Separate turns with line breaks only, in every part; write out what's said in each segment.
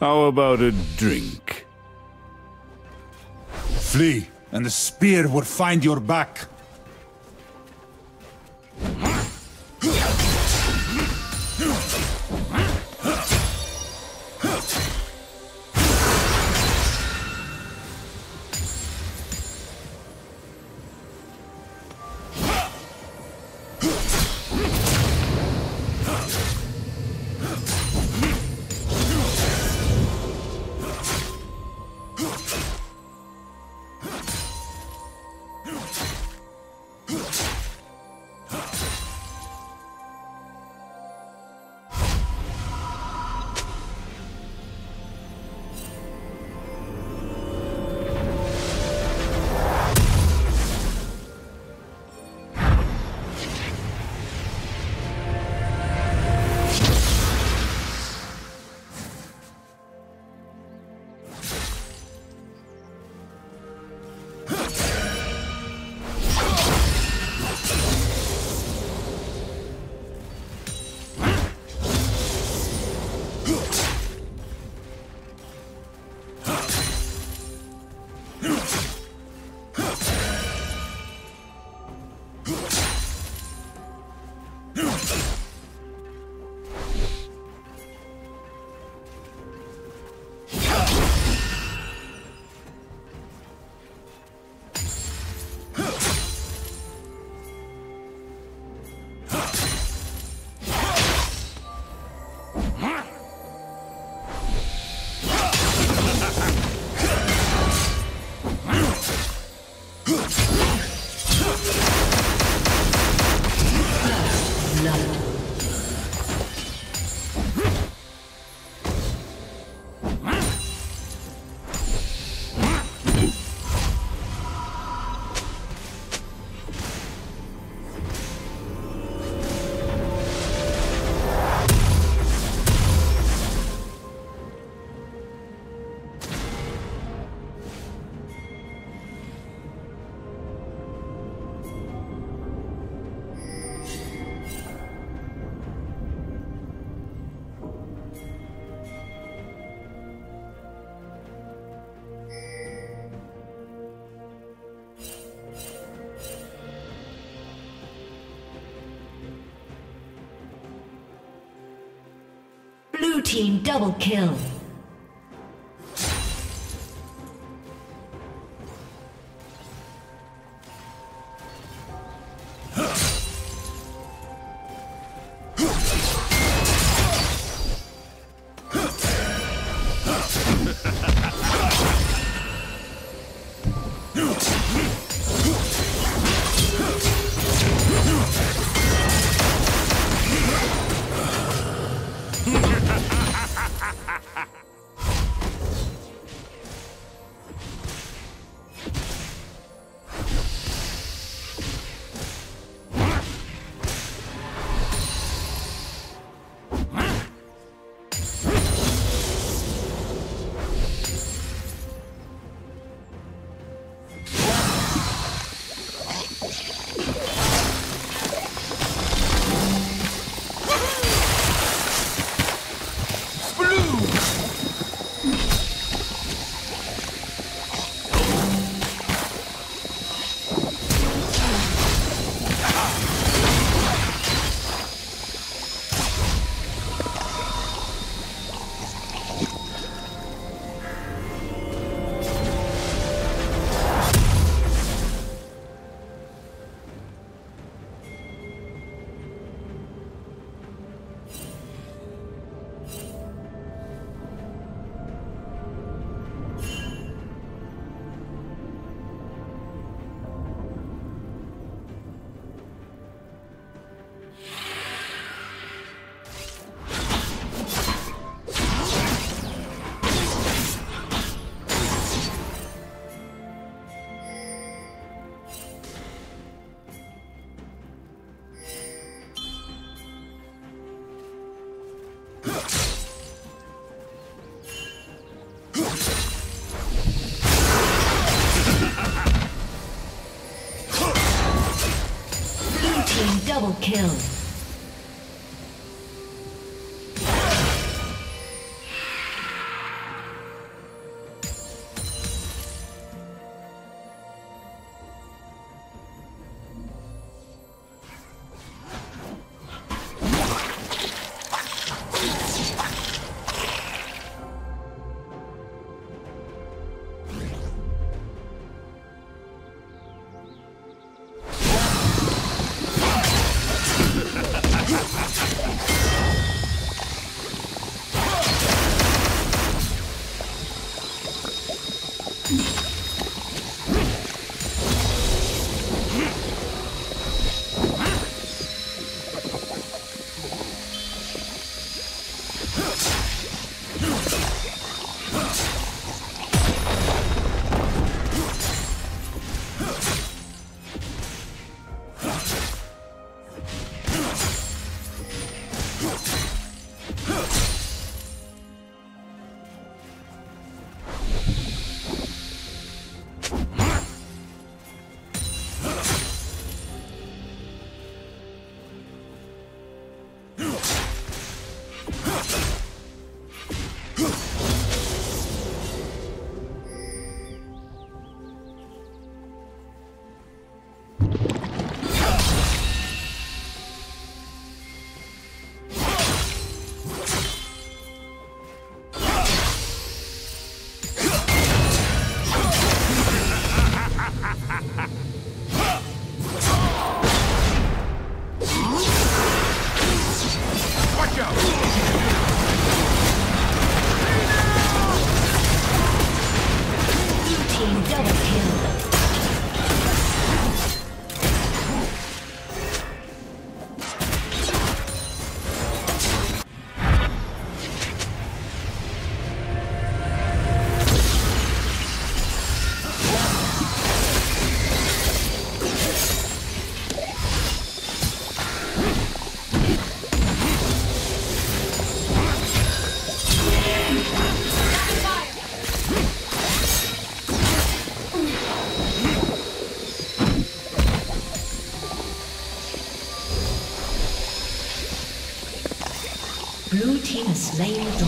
How about a drink?
Flee, and the spear will find your back.
Team double kill. Kill. Slain the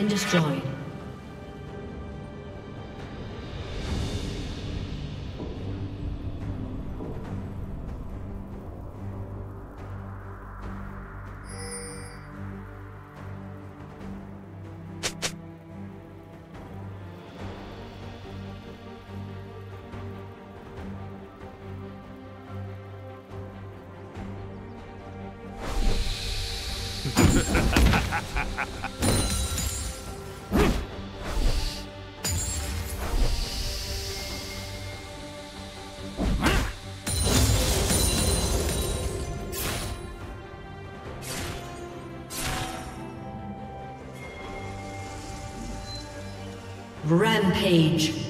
Been destroyed. Rampage.